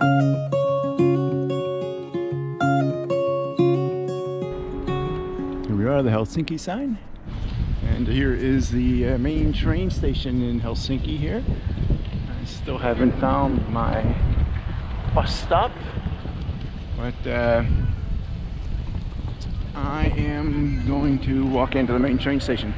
Here we are, the Helsinki sign. And here is the uh, main train station in Helsinki here. I still haven't found my bus stop, but uh, I am going to walk into the main train station.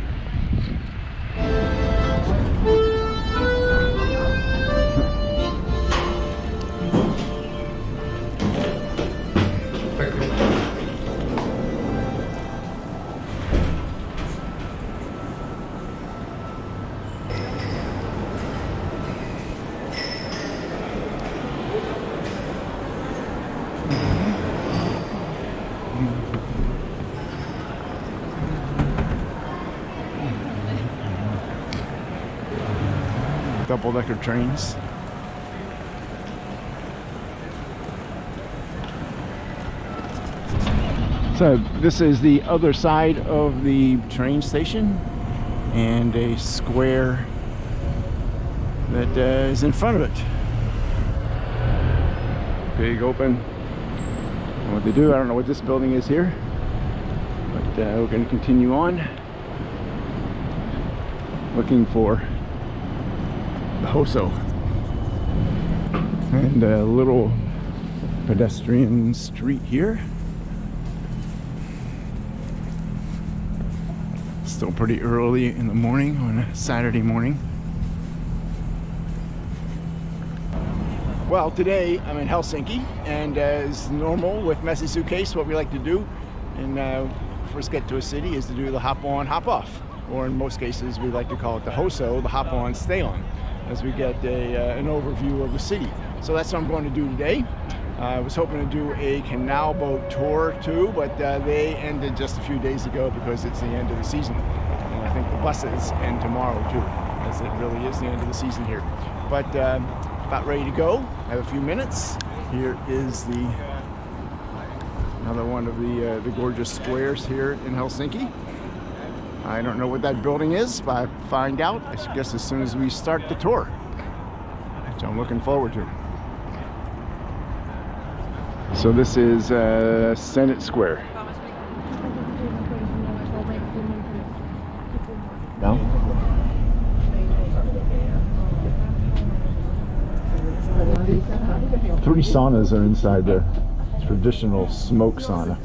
Double-decker trains. So this is the other side of the train station and a square that uh, is in front of it. Big open. What they do, I don't know what this building is here, but uh, we're going to continue on looking for Hoso and a little pedestrian street here. Still pretty early in the morning on a Saturday morning. Well, today I'm in Helsinki, and as normal with Messy Suitcase, what we like to do, and uh, first get to a city, is to do the hop on, hop off, or in most cases we like to call it the HOSO, the hop on, stay on, as we get a, uh, an overview of the city. So that's what I'm going to do today. I was hoping to do a canal boat tour too, but uh, they ended just a few days ago because it's the end of the season. And I think the buses end tomorrow too, as it really is the end of the season here. But um, about ready to go. I have a few minutes. Here is the another one of the uh, the gorgeous squares here in Helsinki. I don't know what that building is, but I'll find out. I guess as soon as we start the tour, which I'm looking forward to. So this is uh, Senate Square. No? Three saunas are inside there. Traditional smoke sauna.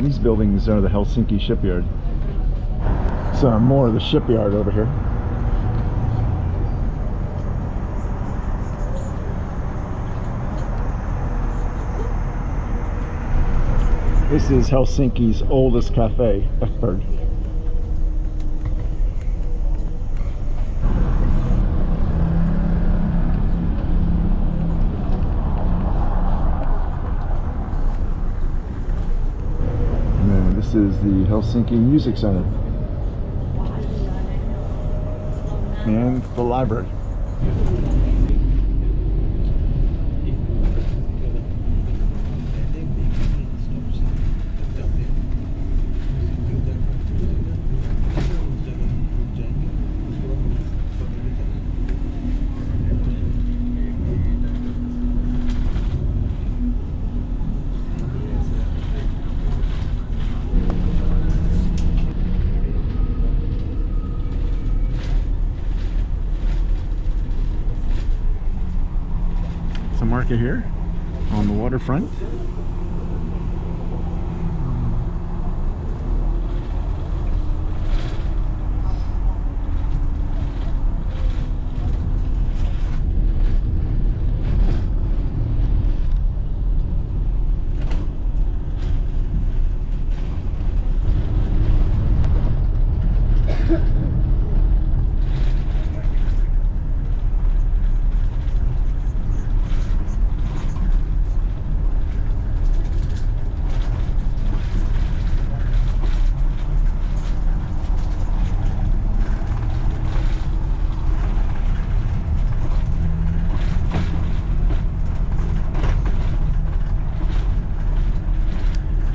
These buildings are the Helsinki shipyard. So more of the shipyard over here. This is Helsinki's oldest cafe, Ekberg. And then this is the Helsinki Music Center. And the library. It's a market here on the waterfront.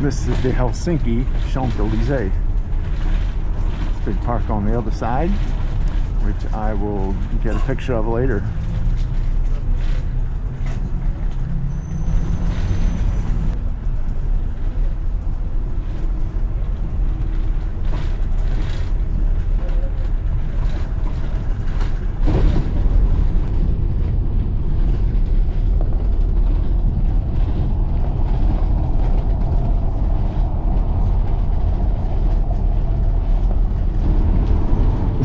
This is the Helsinki Champs-Élysées. Big park on the other side, which I will get a picture of later.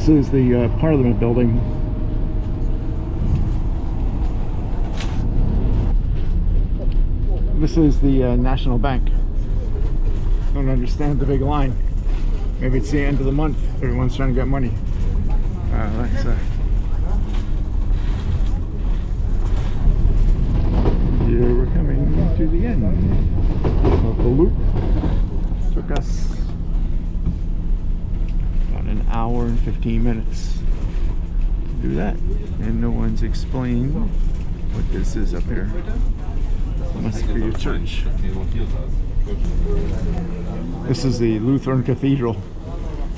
This is the uh, Parliament building. This is the uh, National Bank. Don't understand the big line. Maybe it's the end of the month. Everyone's trying to get money. Uh, that's, uh, here we're coming to the end of the loop. Took us about an hour and 15 minutes to do that. And no one's explained what this is up here. Must be a church. This is the Lutheran Cathedral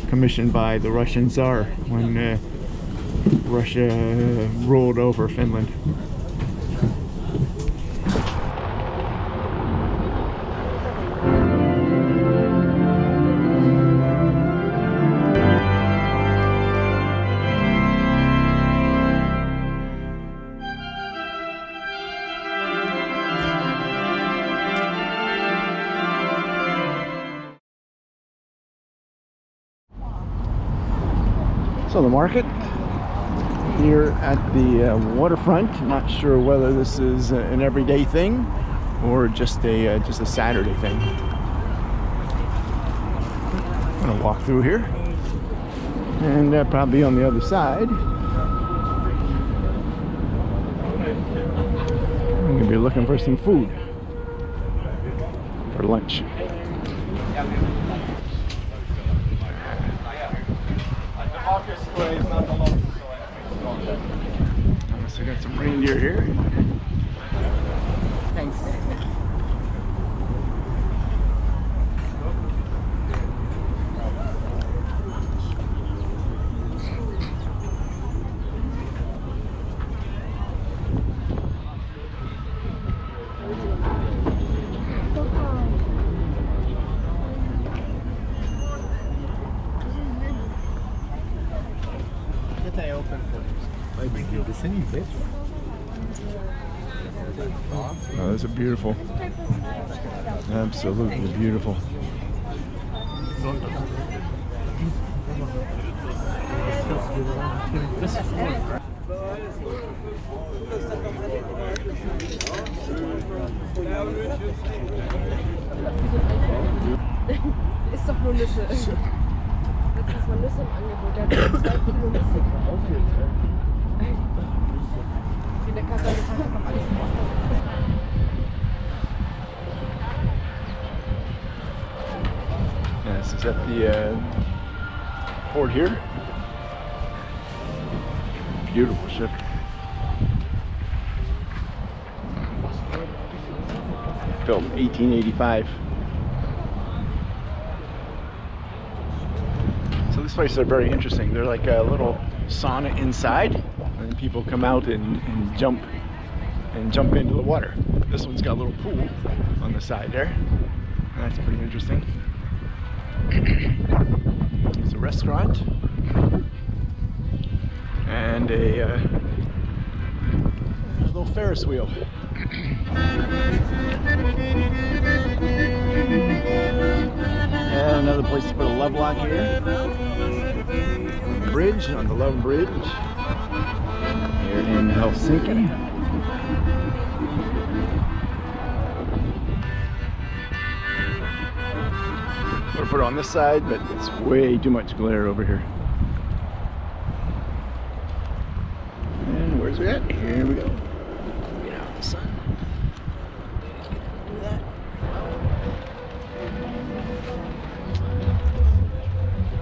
commissioned by the Russian Tsar when uh, Russia ruled over Finland. So the market here at the uh, waterfront. Not sure whether this is uh, an everyday thing or just a uh, just a Saturday thing. I'm gonna walk through here, and uh, probably on the other side. I'm gonna be looking for some food for lunch. So got some reindeer here. Oh, those are beautiful. Absolutely beautiful. Ist doch nur Nüsse. Jetzt ist mal Nüsse im Angebot. Der hat zwei Kilo Nüsse. This is at the uh, port here. Beautiful ship. Built in 1885. So these places are very interesting. They're like a little sauna inside, and people come out and, and jump and jump into the water. This one's got a little pool on the side there. That's pretty interesting. It's a restaurant and a, uh, a little Ferris wheel. and another place to put a love lock here. Bridge, on the Love Bridge in Helsinki. Put it on this side, but it's way too much glare over here. And where's we at? Here we go. Get out the sun.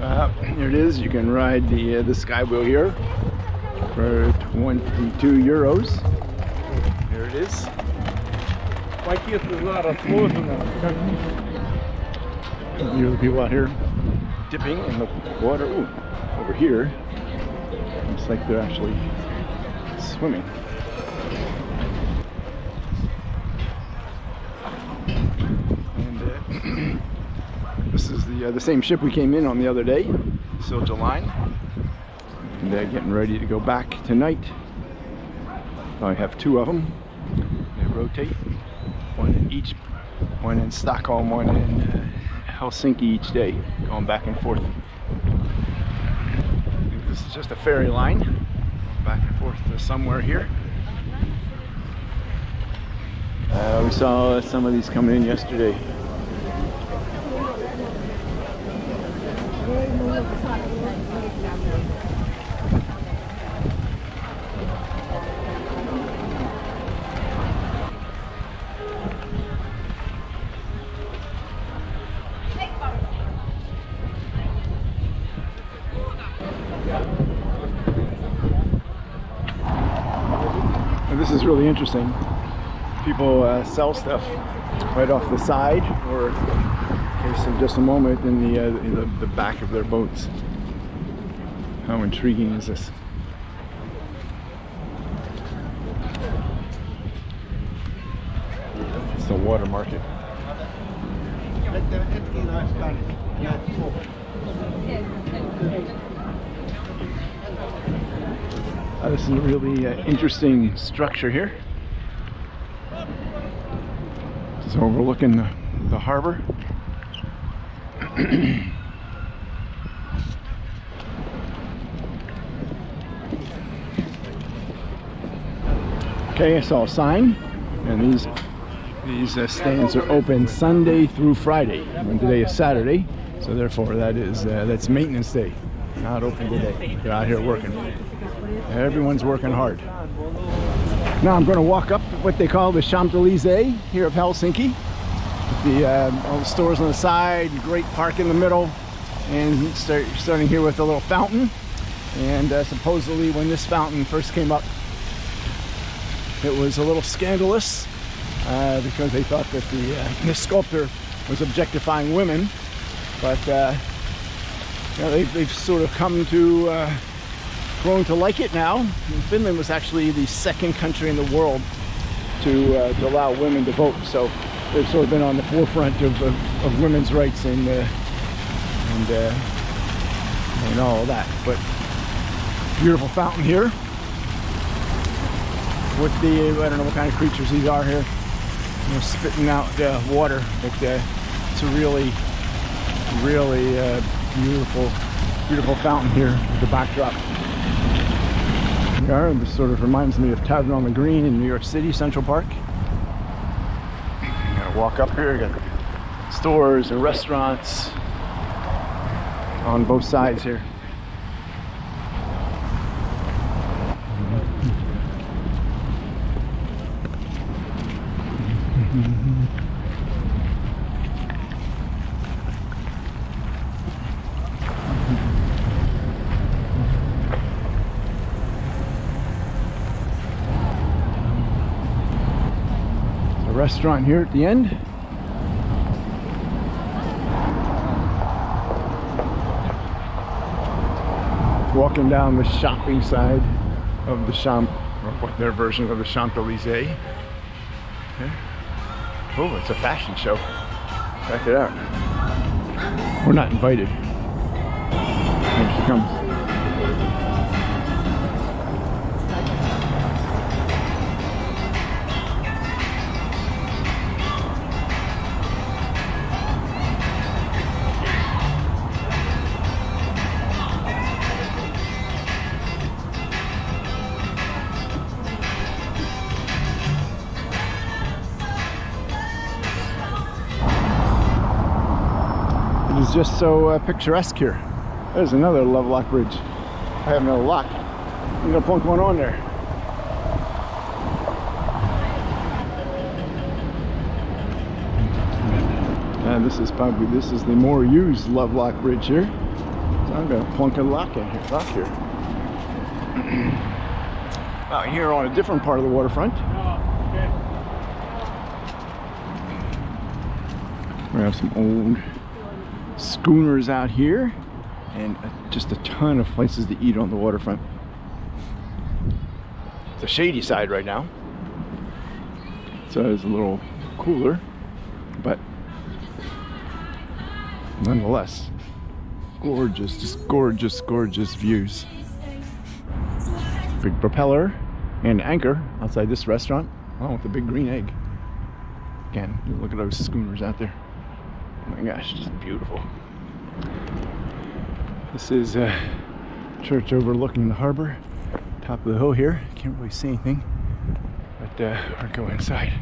Uh, here it is. You can ride the uh, the sky wheel here for 22 euros. There it is. You the people out here dipping in the water. Ooh, over here, looks like they're actually swimming. And uh, this is the uh, the same ship we came in on the other day, Silja Line. And they're getting ready to go back tonight. I have two of them. They rotate, one in each, one in Stockholm, one in uh, Helsinki each day, going back and forth. This is just a ferry line, back and forth to somewhere here. Uh, we saw some of these coming in yesterday. And this really interesting. People uh, sell stuff right off the side or in just a moment in the, uh, in the, the back of their boats. How intriguing is this? It's the water market. Uh, this is a really uh, interesting structure here. It's overlooking the, the harbor. okay, I saw a sign, and these these uh, stands are open Sunday through Friday. And today is Saturday, so therefore that is uh, that's maintenance day. Not open today. They're out here working. Everyone's working hard. Now I'm going to walk up what they call the Champs-Élysées here of Helsinki. The uh, all the stores on the side, great park in the middle, and start, starting here with a little fountain. And uh, supposedly when this fountain first came up, it was a little scandalous uh, because they thought that the, uh, the sculptor was objectifying women. But uh, they've, they've sort of come to uh, grown to like it now. And Finland was actually the second country in the world to, uh, to allow women to vote. So they've sort of been on the forefront of, of, of women's rights and, uh, and, uh, and all that. But beautiful fountain here. With the, I don't know what kind of creatures these are here. You know, spitting out uh, water. But uh, it's a really, really uh, beautiful, beautiful fountain here with the backdrop. Are. This sort of reminds me of Tavern on the Green in New York City, Central Park. You gotta walk up here, you got stores and restaurants on both sides here. Restaurant here at the end. Walking down the shopping side of the Champ, or what their version of the Champs Elysees. Okay. Oh, it's a fashion show. Check it out. We're not invited. Here she comes. Is just so uh, picturesque here. There's another Lovelock Bridge. I have no lock. I'm gonna plunk one on there. And this is probably this is the more used Lovelock Bridge here. So I'm gonna plunk a lock in here. Lock here. Out here on a different part of the waterfront. We have some old schooners out here and uh, just a ton of places to eat on the waterfront. It's a shady side right now. So it's a little cooler, but nonetheless, gorgeous, just gorgeous, gorgeous views. Big propeller and anchor outside this restaurant, along with the big green egg. Again, look at those schooners out there. Oh my gosh, just beautiful. This is a church overlooking the harbor. Top of the hill here. Can't really see anything, but uh, we'll go inside.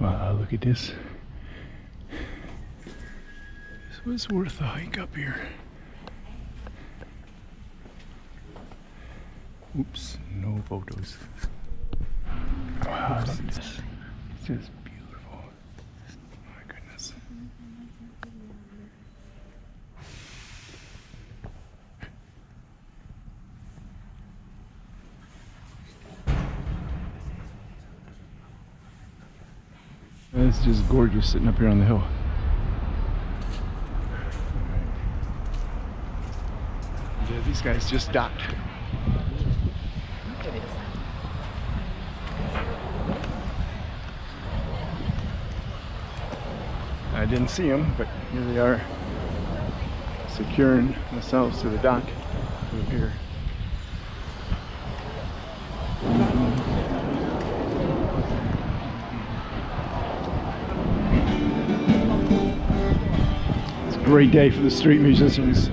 Wow, look at this. This was worth the hike up here. Oops, no photos. Wow, at this. It's just beautiful. My goodness. It's just gorgeous sitting up here on the hill. Yeah, these guys just docked. Didn't see them, but here they are securing themselves to the dock over here. It's a great day for the street musicians.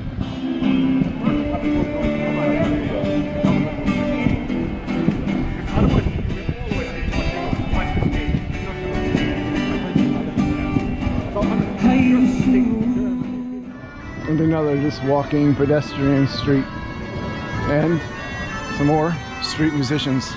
And another just walking pedestrian street. And some more street musicians